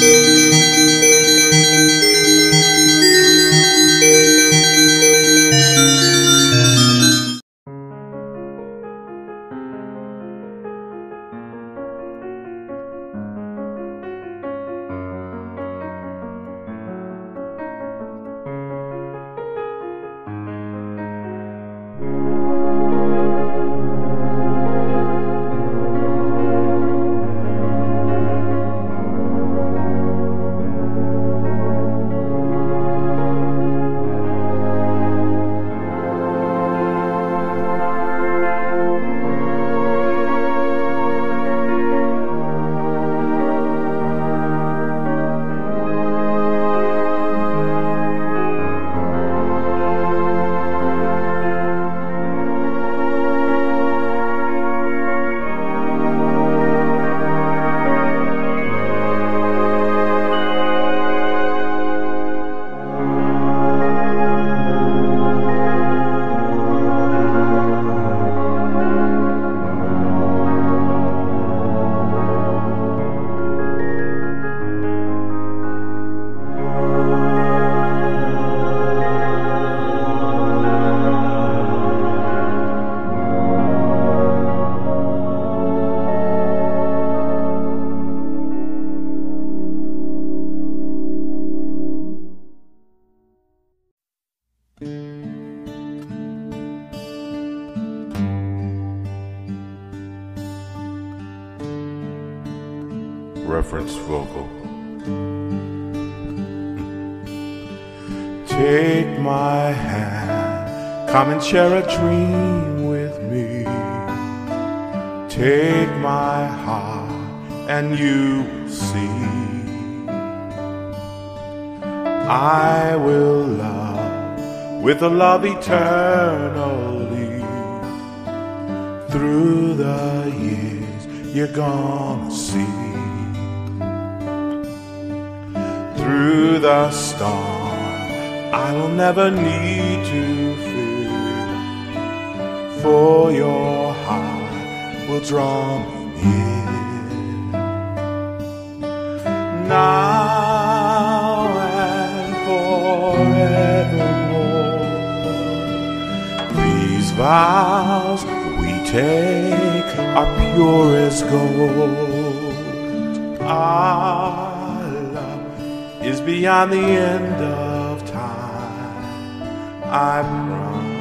Música reference vocal. Take my hand, come and share a dream with me. Take my heart, and you will see. I will love with a love eternally. Through the years, you're gonna see. Through the storm, I'll never need to fear. For your heart will draw me near. Now and forevermore. These vows we take are pure as gold. Our love is beyond the end of time. I promise.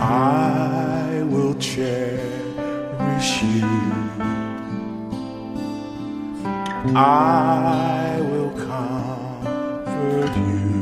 I will cherish you. I will comfort you